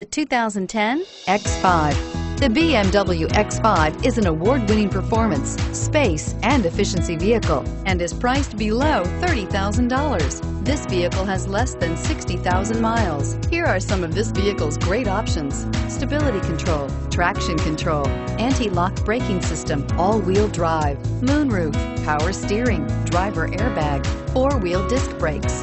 The 2010 X5. The BMW X5 is an award-winning performance, space, and efficiency vehicle and is priced below $30,000. This vehicle has less than 60,000 miles. Here are some of this vehicle's great options. Stability control, traction control, anti-lock braking system, all-wheel drive, moonroof, power steering, driver airbag, four-wheel disc brakes,